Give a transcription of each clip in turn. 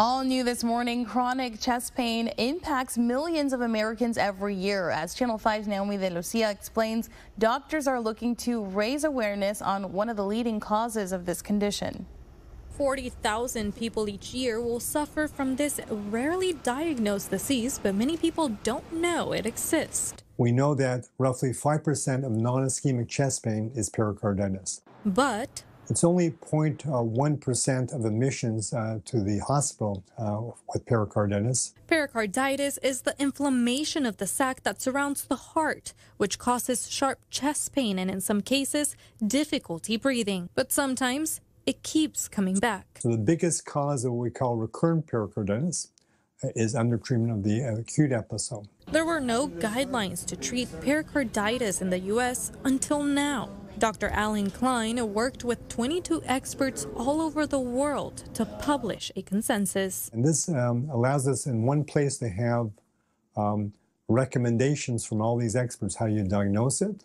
All new this morning, chronic chest pain impacts millions of Americans every year. As Channel 5's Naomi de Lucia explains, doctors are looking to raise awareness on one of the leading causes of this condition. 40,000 people each year will suffer from this rarely diagnosed disease, but many people don't know it exists. We know that roughly 5% of non ischemic chest pain is pericarditis. But it's only 0.1% of admissions uh, to the hospital uh, with pericarditis. Pericarditis is the inflammation of the sac that surrounds the heart, which causes sharp chest pain and, in some cases, difficulty breathing. But sometimes it keeps coming back. So, the biggest cause of what we call recurrent pericarditis uh, is under treatment of the acute episode. There were no guidelines to treat pericarditis in the U.S. until now. Dr. Alan Klein worked with 22 experts all over the world to publish a consensus. And this um, allows us in one place to have um, recommendations from all these experts how you diagnose it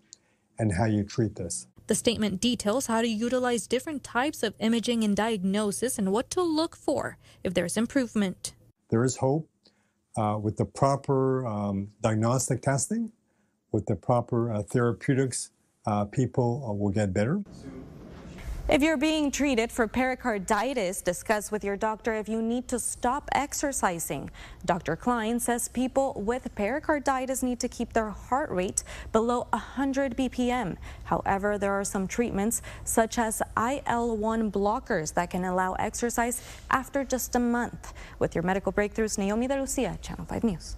and how you treat this. The statement details how to utilize different types of imaging and diagnosis and what to look for if there's improvement. There is hope uh, with the proper um, diagnostic testing, with the proper uh, therapeutics uh, people uh, will get better. If you're being treated for pericarditis, discuss with your doctor if you need to stop exercising. Dr. Klein says people with pericarditis need to keep their heart rate below 100 BPM. However, there are some treatments such as IL-1 blockers that can allow exercise after just a month. With your medical breakthroughs, Naomi De Lucia, Channel 5 News.